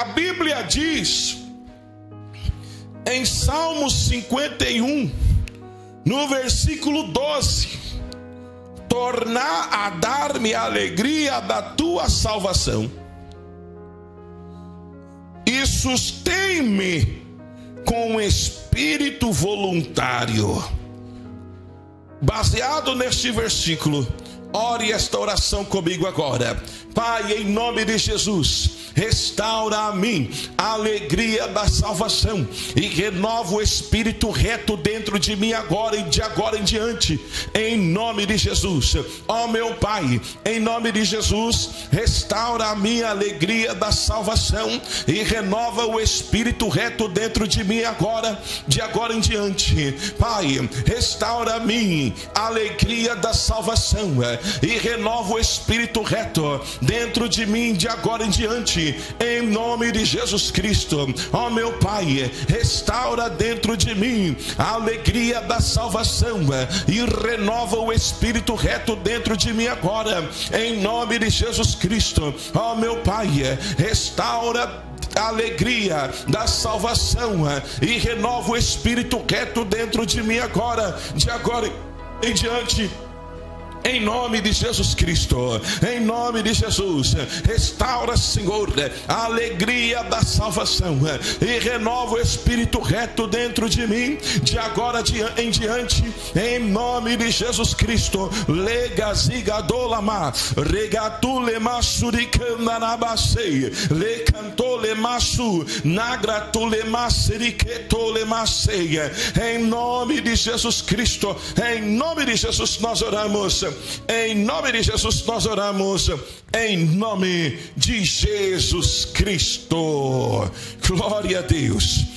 A Bíblia diz em Salmos 51, no versículo 12: Tornar a dar-me a alegria da tua salvação, e sustém-me com espírito voluntário. Baseado neste versículo, ore esta oração comigo agora. Pai, em nome de Jesus restaura a mim a alegria da salvação e renova o espírito reto dentro de mim agora e de agora em diante, em nome de Jesus. Ó oh, meu Pai, em nome de Jesus, restaura a minha alegria da salvação e renova o espírito reto dentro de mim agora, de agora em diante. Pai, restaura a mim a alegria da salvação e renova o espírito reto dentro de mim de agora em diante em nome de Jesus Cristo. Ó oh, meu Pai, restaura dentro de mim a alegria da salvação e renova o espírito reto dentro de mim agora, em nome de Jesus Cristo. Ó oh, meu Pai, restaura a alegria da salvação e renova o espírito reto dentro de mim agora, de agora em diante em nome de Jesus Cristo, em nome de Jesus, restaura, Senhor, a alegria da salvação e renova o espírito reto dentro de mim, de agora em diante, em nome de Jesus Cristo. Lega zigadolama, regatulema surikandanabasei, lecantolemasu, nagratulemasiriketolemasei. Em nome de Jesus Cristo, em nome de Jesus nós oramos. Em nome de Jesus nós oramos. Em nome de Jesus Cristo. Glória a Deus.